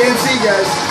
KMC, guys.